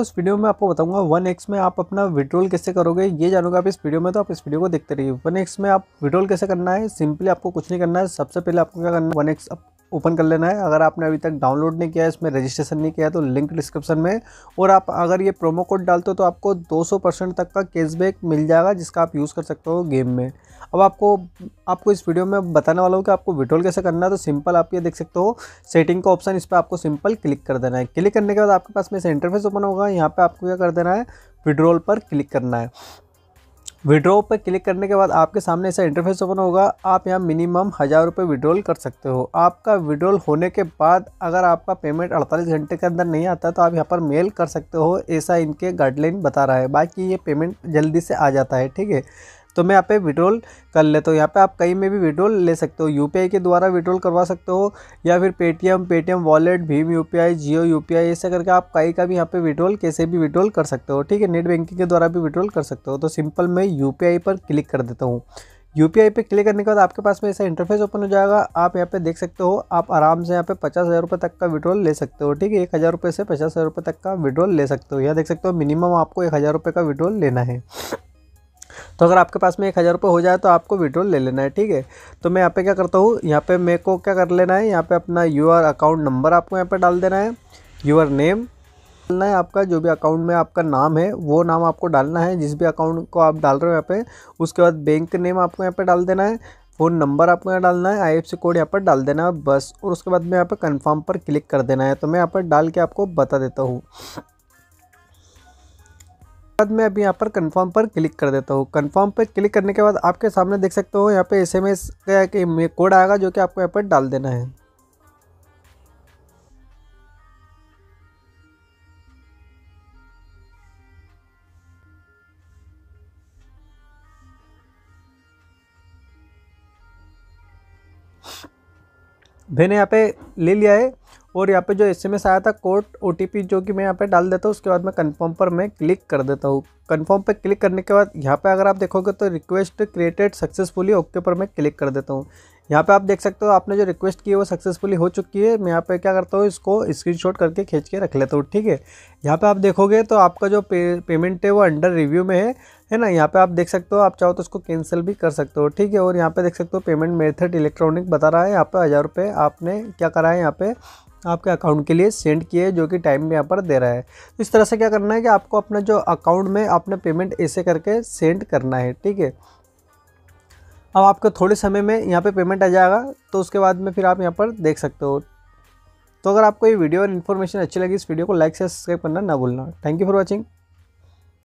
उस वीडियो में आपको बताऊँगा वन एक्स में आप अपना विड्रोल कैसे करोगे, ये जानोगे आप इस वीडियो में तो आप इस वीडियो को देखते रहिए। वन एक्स में आप विड्रोल कैसे करना है सिंपली आपको कुछ नहीं करना है। सबसे पहले आपको क्या करना है वन एक्स ओपन कर लेना है। अगर आपने अभी तक डाउनलोड नहीं किया है इसमें रजिस्ट्रेशन नहीं किया है तो लिंक डिस्क्रिप्शन में। और आप अगर ये प्रोमो कोड डालते हो तो आपको 200 परसेंट तक का कैशबैक मिल जाएगा, जिसका आप यूज़ कर सकते हो गेम में। अब आपको आपको इस वीडियो में बताने वाला हूँ कि आपको विड्रॉल कैसे करना है। तो सिंपल आप ये देख सकते हो, सेटिंग का ऑप्शन, इस पर आपको सिंपल क्लिक कर देना है। क्लिक करने के बाद आपके पास में से इंटरफेस ओपन होगा। यहाँ पर आपको क्या कर देना है, विड्रॉल पर क्लिक करना है। विड्रॉ पर क्लिक करने के बाद आपके सामने ऐसा इंटरफेस ओपन होगा। आप यहाँ मिनिमम हज़ार रुपये विड्रॉल कर सकते हो। आपका विड्रॉल होने के बाद अगर आपका पेमेंट 48 घंटे के अंदर नहीं आता तो आप यहाँ पर मेल कर सकते हो। ऐसा इनके गाइडलाइन बता रहा है। बाकी ये पेमेंट जल्दी से आ जाता है, ठीक है? तो मैं यहाँ पे विड्रॉल कर लेता हूँ। यहाँ पे आप कहीं में भी विड्रॉल ले सकते हो। यूपीआई के द्वारा विड्रॉल करवा सकते हो या फिर Paytm Paytm wallet Bhim U P I Jio U ऐसे करके आप कहीं का भी यहाँ पे विड्रॉल कैसे भी विड्रॉल कर सकते हो। ठीक है नेट बैंकिंग के द्वारा भी विड्रॉल कर सकते हो। तो सिंपल मैं UPI पर क्लिक कर देता हूँ। यू पी पे क्लिक करने के बाद आपके पास में ऐसा इंटरफेस ओपन हो जाएगा। आप यहाँ पे देख सकते हो, आप आराम से यहाँ पे पचास हज़ार रुपये तक का विड्रॉल ले सकते हो। ठीक है, एक हज़ार रुपये से पचास हज़ार रुपये तक का विड्रॉल ले सकते हो। यहाँ देख सकते हो मिनिमम आपको एक हज़ार रुपये का विड्रॉल लेना है। तो अगर आपके पास में एक हज़ार रुपये हो जाए तो आपको विड्रॉल ले लेना है, ठीक है? तो मैं यहाँ पे क्या करता हूँ, यहाँ पे मेरे को क्या कर लेना है, यहाँ पे अपना यूआर अकाउंट नंबर आपको यहाँ पे डाल देना है यूर नेम डालना है आपका, जो भी अकाउंट में आपका नाम है, वो नाम आपको डालना है, जिस भी अकाउंट को आप डाल रहे हो यहाँ पे, उसके बाद बैंक नेम आपको यहाँ पे डाल देना है फ़ोन नंबर आपको यहाँ डालना है आई कोड यहाँ पर डाल देना है, बस, और उसके बाद में यहाँ पर कन्फर्म पर क्लिक कर देना है तो मैं यहाँ पर डाल के आपको बता देता हूँ। बाद मैं अभी यहाँ पर कंफर्म पर क्लिक कर देता हूँ। कंफर्म पर क्लिक करने के बाद आपके सामने देख सकते हो यहाँ पे एस एम एस का कोड आएगा जो कि आपको यहाँ पर डाल देना है। मैंने यहाँ पे ले लिया है और यहाँ पे जो एसएमएस आया था कोड ओटीपी जो कि मैं यहाँ पे डाल देता हूँ उसके बाद मैं कंफर्म पर मैं क्लिक कर देता हूँ। कंफर्म पर क्लिक करने के बाद यहाँ पे अगर आप देखोगे तो रिक्वेस्ट क्रिएटेड सक्सेसफुली ओके पर मैं क्लिक कर देता हूँ। यहाँ पे आप देख सकते हो आपने जो रिक्वेस्ट की है वो सक्सेसफुली हो चुकी है। मैं यहाँ पे क्या करता हूँ इसको स्क्रीनशॉट करके खींच के रख लेता हूँ ठीक है? यहाँ पे आप देखोगे तो आपका जो पे, पेमेंट है वो अंडर रिव्यू में है। है ना? यहाँ पे आप देख सकते हो, आप चाहो तो उसको कैंसिल भी कर सकते हो, ठीक है? और यहाँ पे देख सकते हो पेमेंट मेथड इलेक्ट्रॉनिक बता रहा है। यहाँ पे हज़ार रुपये आपने क्या करा है? यहाँ पे आपके अकाउंट के लिए सेंड किए जो कि टाइम में यहाँ पर दे रहा है। तो इस तरह से क्या करना है कि आपको अपना जो अकाउंट में अपना पेमेंट ऐसे करके सेंड करना है, ठीक है? अब आपको थोड़े समय में यहाँ पे पेमेंट आ जाएगा तो उसके बाद में फिर आप यहाँ पर देख सकते हो। तो अगर आपको ये वीडियो और इन्फॉर्मेशन अच्छी लगी, इस वीडियो को लाइक से सब्सक्राइब करना ना भूलना। Thank you for watching